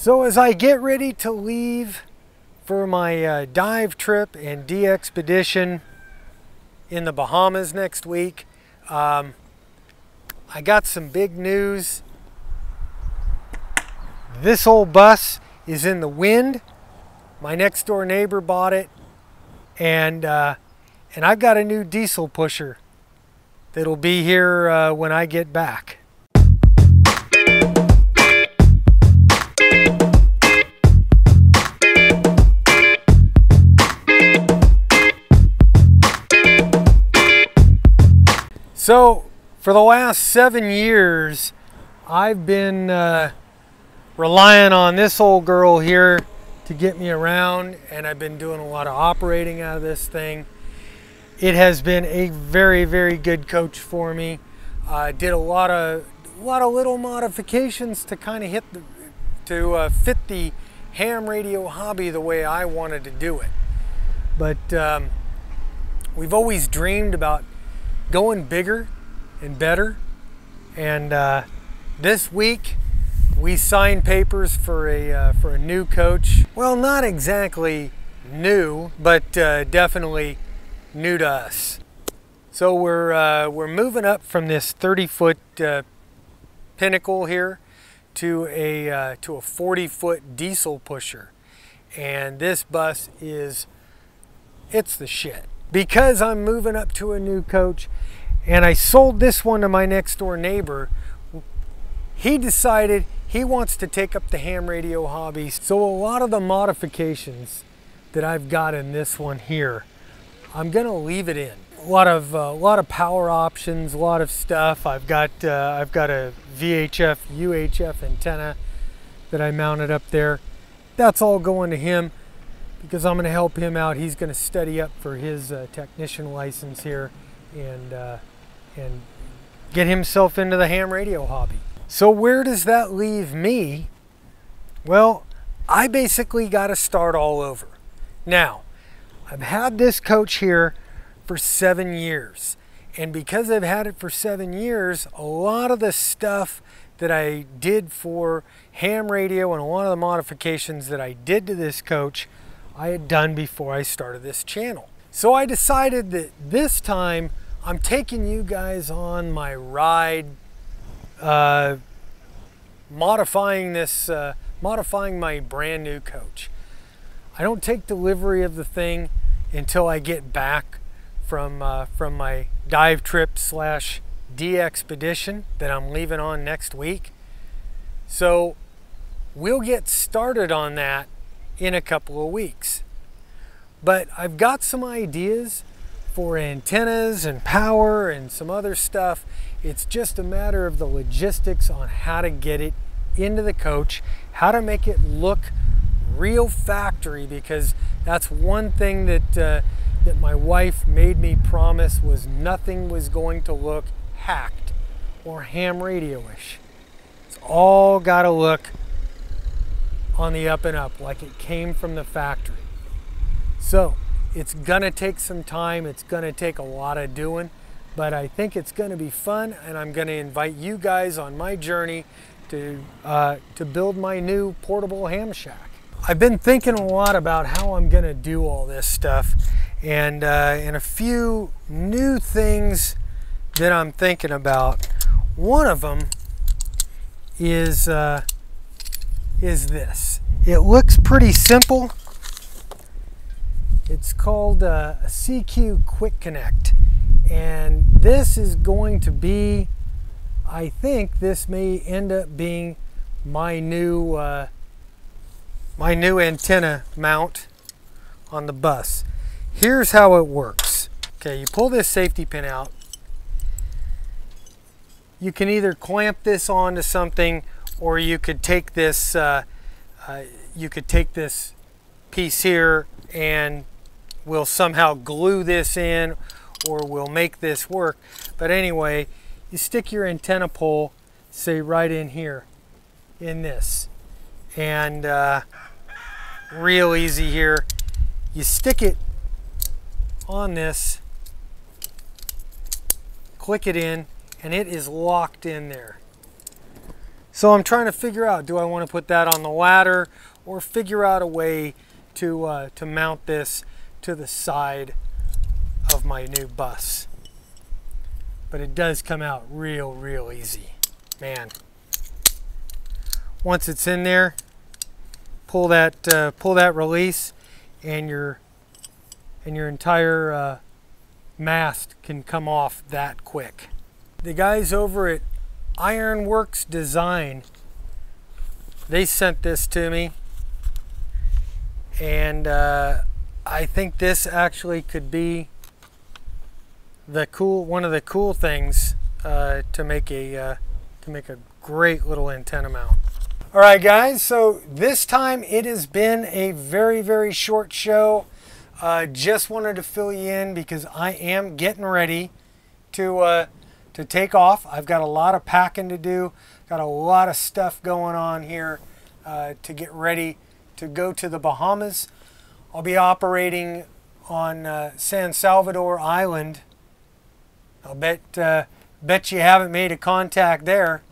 So as I get ready to leave for my uh, dive trip and DXpedition in the Bahamas next week, um, I got some big news. This old bus is in the wind. My next door neighbor bought it and uh, and I've got a new diesel pusher that'll be here uh, when I get back. So for the last seven years, I've been uh, relying on this old girl here to get me around and I've been doing a lot of operating out of this thing. It has been a very, very good coach for me. I uh, did a lot of a lot of little modifications to kind of hit the, to uh, fit the ham radio hobby the way I wanted to do it. But um, we've always dreamed about going bigger and better. And uh, this week we signed papers for a uh, for a new coach. Well, not exactly new, but uh, definitely new to us. So we're uh, we're moving up from this 30 foot uh, pinnacle here to a uh, to a 40 foot diesel pusher, and this bus is it's the shit because I'm moving up to a new coach and I sold this one to my next door neighbor. He decided he wants to take up the ham radio hobby. So a lot of the modifications that I've got in this one here, I'm gonna leave it in. A lot of uh, a lot of power options, a lot of stuff. I've got uh, I've got a VHF UHF antenna that I mounted up there. That's all going to him because I'm going to help him out. He's going to study up for his uh, technician license here and uh, and get himself into the ham radio hobby. So where does that leave me? Well, I basically got to start all over. Now, I've had this coach here for seven years. And because I've had it for seven years, a lot of the stuff that I did for ham radio and a lot of the modifications that I did to this coach I had done before I started this channel. So I decided that this time I'm taking you guys on my ride, uh, modifying this, uh, modifying my brand new coach. I don't take delivery of the thing until I get back from uh, from my dive trip slash DXpedition that I'm leaving on next week. So we'll get started on that in a couple of weeks. But I've got some ideas for antennas and power and some other stuff. It's just a matter of the logistics on how to get it into the coach, how to make it look real factory because that's one thing that uh, that my wife made me promise was nothing was going to look hacked or ham radio-ish. It's all got to look on the up and up like it came from the factory. So it's gonna take some time, it's gonna take a lot of doing, but I think it's gonna be fun and I'm gonna invite you guys on my journey to, uh, to build my new portable ham shack. I've been thinking a lot about how I'm gonna do all this stuff and, uh, and a few new things that I'm thinking about. One of them is uh, is this. It looks pretty simple. It's called uh, a CQ Quick Connect. And this is going to be, I think this may end up being my new, uh, my new antenna mount on the bus. Here's how it works. Okay, you pull this safety pin out. You can either clamp this onto something or you could take this uh, uh, you could take this piece here and we'll somehow glue this in or we'll make this work. But anyway you stick your antenna pole say right in here in this. And uh, real easy here. You stick it on this click it in and it is locked in there So I'm trying to figure out, do I want to put that on the ladder or figure out a way to, uh, to mount this to the side of my new bus. But it does come out real, real easy. Man. Once it's in there, pull that, uh, pull that release and your, and your entire uh, mast can come off that quick. The guys over at Ironworks Design, they sent this to me and uh, I think this actually could be the cool one of the cool things uh, to make a uh, to make a great little antenna mount. All right, guys. So this time it has been a very very short show. Uh, just wanted to fill you in because I am getting ready to uh, to take off. I've got a lot of packing to do. Got a lot of stuff going on here uh, to get ready to go to the Bahamas. I'll be operating on uh, San Salvador Island. I'll bet, uh, bet you haven't made a contact there.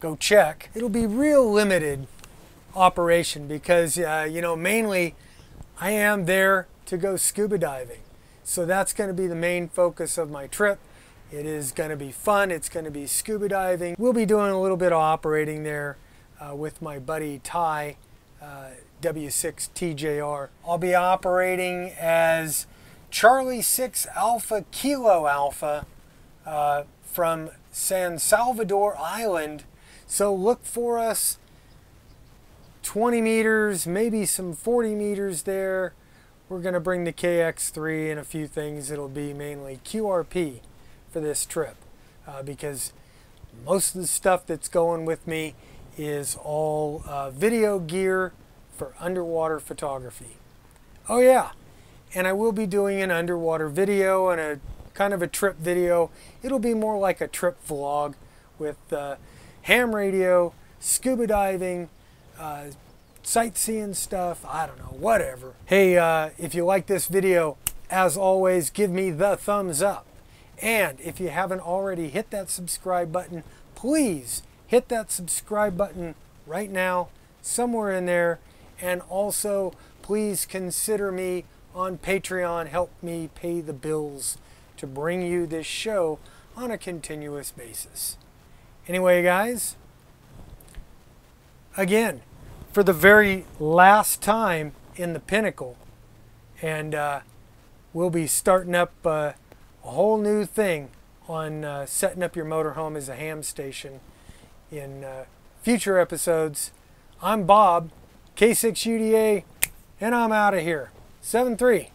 Go check. It'll be real limited operation because, uh, you know, mainly I am there to go scuba diving. So that's going to be the main focus of my trip. It is going to be fun. It's going to be scuba diving. We'll be doing a little bit of operating there uh, with my buddy Ty. Uh, W6TJR. I'll be operating as Charlie 6 Alpha Kilo Alpha uh, from San Salvador Island. So look for us 20 meters, maybe some 40 meters there. We're going to bring the KX3 and a few things. It'll be mainly QRP for this trip uh, because most of the stuff that's going with me is all uh, video gear for underwater photography. Oh yeah, and I will be doing an underwater video and a kind of a trip video. It'll be more like a trip vlog with uh, ham radio, scuba diving, uh, sightseeing stuff, I don't know, whatever. Hey, uh, if you like this video, as always, give me the thumbs up. And if you haven't already hit that subscribe button, please hit that subscribe button right now, somewhere in there, and also, please consider me on Patreon. Help me pay the bills to bring you this show on a continuous basis. Anyway, guys, again, for the very last time in the Pinnacle, and uh, we'll be starting up uh, a whole new thing on uh, setting up your motorhome as a ham station in uh, future episodes. I'm Bob. K6UDA, and I'm out of here. 7-3.